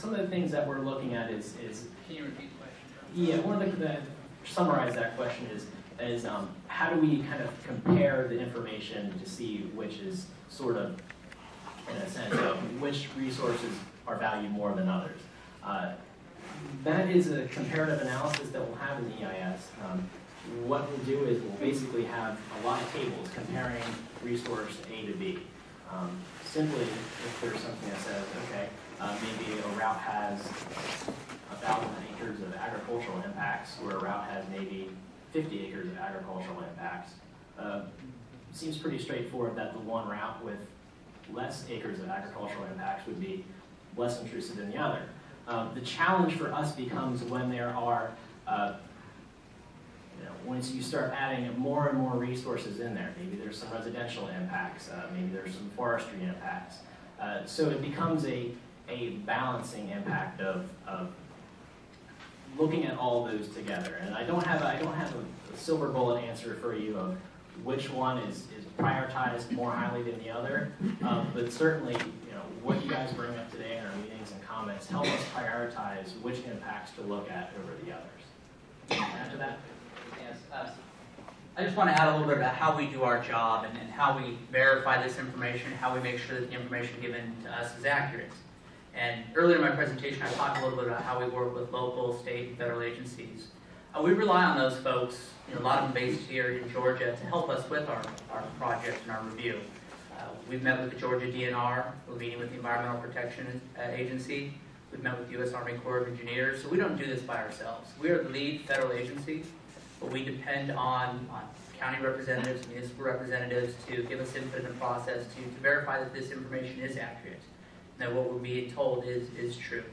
some of the things that we're looking at is, is Can you repeat the question? yeah, one of the, the summarize that question is is um, how do we kind of compare the information to see which is sort of in a sense of which resources are valued more than others. Uh, that is a comparative analysis that we'll have in the EIS. Um, what we'll do is we'll basically have a lot of tables comparing resource A to B. Um, simply, if there's something that says, okay, uh, maybe a route has a thousand acres of agricultural impacts, where a route has maybe 50 acres of agricultural impacts. Uh, seems pretty straightforward that the one route with less acres of agricultural impacts would be less intrusive than the other. Um, the challenge for us becomes when there are, uh, you know, once you start adding more and more resources in there, maybe there's some residential impacts, uh, maybe there's some forestry impacts. Uh, so it becomes a, a balancing impact of, of looking at all those together. And I don't have, a, I don't have a, a silver bullet answer for you of which one is, is prioritized more highly than the other. Um, but certainly, you know, what you guys bring up today in our meetings and comments help us prioritize which impacts to look at over the others. Uh, I just want to add a little bit about how we do our job and, and how we verify this information, how we make sure that the information given to us is accurate. And earlier in my presentation, I talked a little bit about how we work with local, state, and federal agencies. Uh, we rely on those folks, you know, a lot of them based here in Georgia, to help us with our, our project and our review. Uh, we've met with the Georgia DNR, we're meeting with the Environmental Protection Agency, we've met with the U.S. Army Corps of Engineers, so we don't do this by ourselves. We are the lead federal agency, but we depend on, on county representatives, municipal representatives to give us input in the process to, to verify that this information is accurate, that what we're being told is, is true.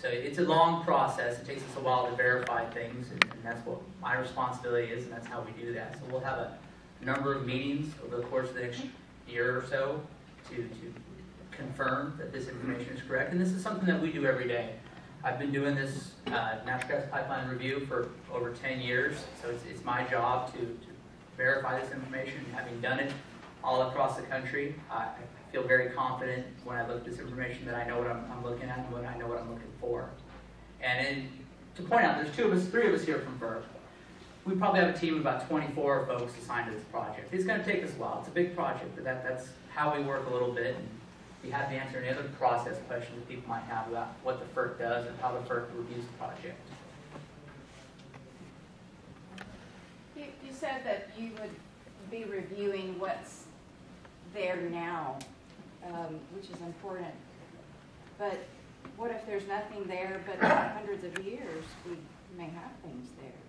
So it's a long process. It takes us a while to verify things, and, and that's what my responsibility is, and that's how we do that. So we'll have a number of meetings over the course of the next year or so to, to confirm that this information is correct. And this is something that we do every day. I've been doing this uh, natural gas pipeline review for over 10 years, so it's, it's my job to, to verify this information. Having done it all across the country, I, feel very confident when I look at this information that I know what I'm, I'm looking at and what I know what I'm looking for. And in, to point out, there's two of us, three of us here from FERC. We probably have a team of about 24 folks assigned to this project. It's going to take us a while. It's a big project, but that, that's how we work a little bit. Be happy to answer any other process questions that people might have about what the FERC does and how the FERC reviews the project. You, you said that you would be reviewing what's there now, um, which is important. But what if there's nothing there, but hundreds of years, we may have things there?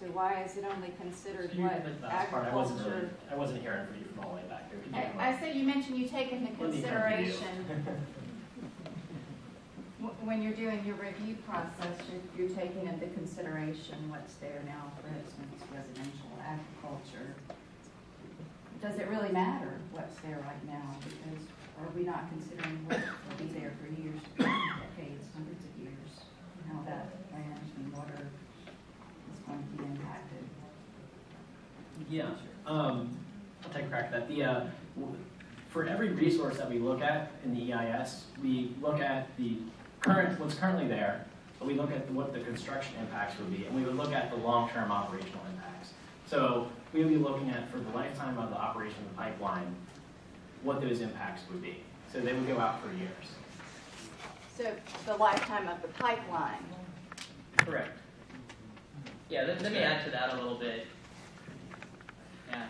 So why is it only considered you what the last part, I wasn't really, agriculture? I wasn't hearing from you from all the way back there. Could you come I, I up? said you mentioned you take into Let me come to you. consideration, when you're doing your review process, you're, you're taking into consideration what's there now, for instance, residential agriculture. Does it really matter what's there right now? Because are we not considering what will be there for years, decades, hundreds of years? How that land and water going to be impacted? Yeah, um, I'll take a crack at that. The, uh, for every resource that we look at in the EIS, we look at the current, what's currently there, but we look at what the construction impacts would be, and we would look at the long-term operational impacts. So we would be looking at, for the lifetime of the operation of the pipeline, what those impacts would be. So they would go out for years. So the lifetime of the pipeline, Correct. Yeah, let, let me add to that a little bit. Yeah.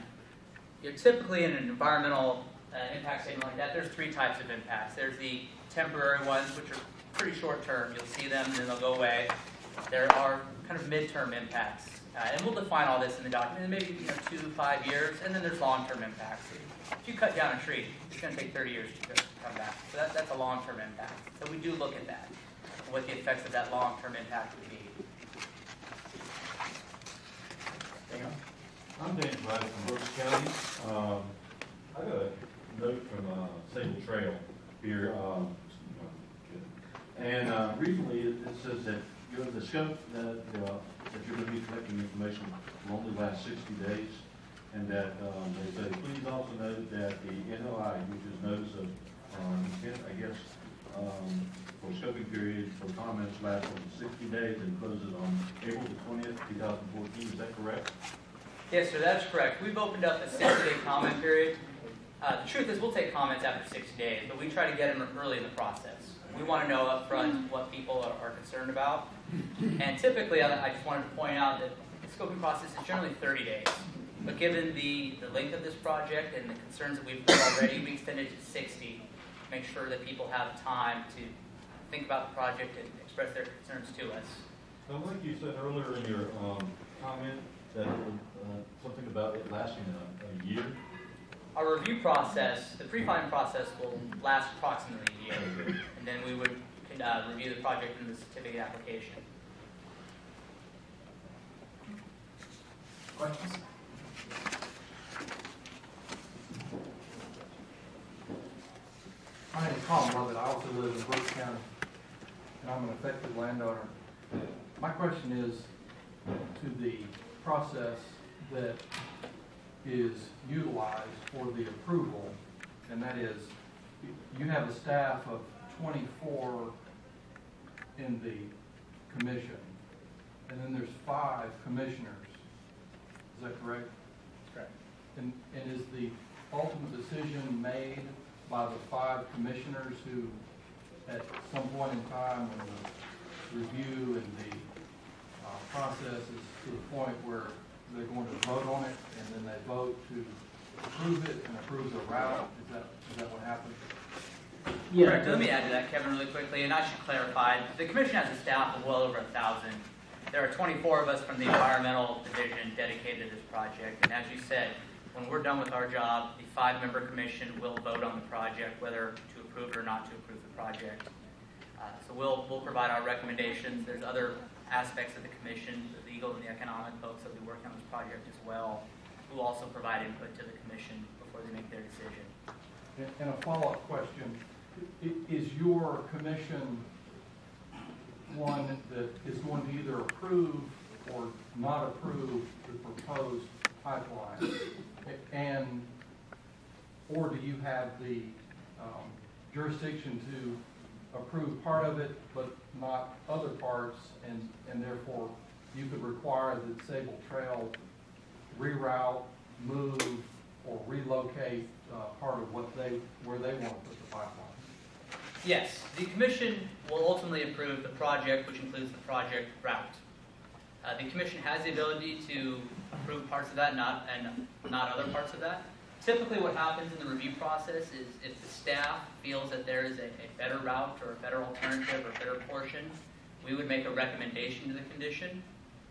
You're typically in an environmental uh, impact statement like that, there's three types of impacts. There's the temporary ones, which are pretty short term. You'll see them and then they'll go away. There are kind of midterm impacts. Uh, and we'll define all this in the document, maybe you know, two to five years, and then there's long-term impacts. If you cut down a tree, it's going to take 30 years to come back. So that, that's a long-term impact. So we do look at that, what the effects of that long-term impact would be. You. I'm Dan Bryce from Brooks County. Um, I got a note from, uh, Sabal Trail here, um, and, uh, recently it says that you're, the scope that, uh, that you're gonna be collecting information will only last sixty days. And that, um, they say, please also note that the NOI, which is notice of, um, I guess, um, for scoping period for comments lasts over sixty days and closes on April the twentieth, two thousand fourteen, is that correct? Yes, sir, that's correct. We've opened up a 60-day comment period. Uh, The truth is, we'll take comments after 60 days, but we try to get them early in the process. We want to know upfront what people are are concerned about. And typically, I I just wanted to point out that the scoping process is generally 30 days. But given the the length of this project and the concerns that we've heard already, we extended to 60, to make sure that people have time to think about the project and express their concerns to us. Now, like you said earlier in your, um, comment, that, uh, something about it lasting a, a year. Our review process, the pre-filing process will last approximately a year. And then we would uh, review the project and the certificate application. Questions? My name is Tom Lovett, I also live in Brooks County, and I'm an affected landowner. My question is to the process that is utilized for the approval, and that is, you have a staff of twenty-four in the commission, and then there's five commissioners. Is that correct? Correct. And, and is the ultimate decision made by the five commissioners who, at some point in time, when the review and the uh, process is to the point where they're going to vote on it, and then they vote to approve it and approve the route? Is that, is that what happened? Correct. Let me add to that, Kevin, really quickly, and I should clarify, the commission has a staff of well over a thousand. There are 24 of us from the environmental division dedicated to this project, and as you said, when we're done with our job, the five-member commission will vote on the project, whether to approve it or not to approve the project. Uh, So we'll, we'll provide our recommendations. There's other aspects of the commission, the legal and the economic folks that will be working on this project as well, who also provide input to the commission before they make their decision. And a follow-up question, is your commission one that is going to either approve or not approve the proposed pipeline? And, or do you have the um, jurisdiction to approve part of it, but not other parts, and, and therefore you could require that Sabal Trail reroute, move, or relocate uh, part of what they, where they want to put the pipeline? Yes, the commission will ultimately approve the project, which includes the project route. Uh, The commission has the ability to parts of that, not, and not other parts of that. Typically, what happens in the review process is if the staff feels that there is a a better route or a better alternative or better portion, we would make a recommendation to the condition,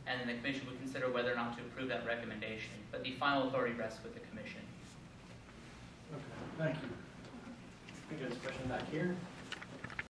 and then the commission would consider whether or not to approve that recommendation. But the final authority rests with the commission. Okay, thank you. I think there's a question back here.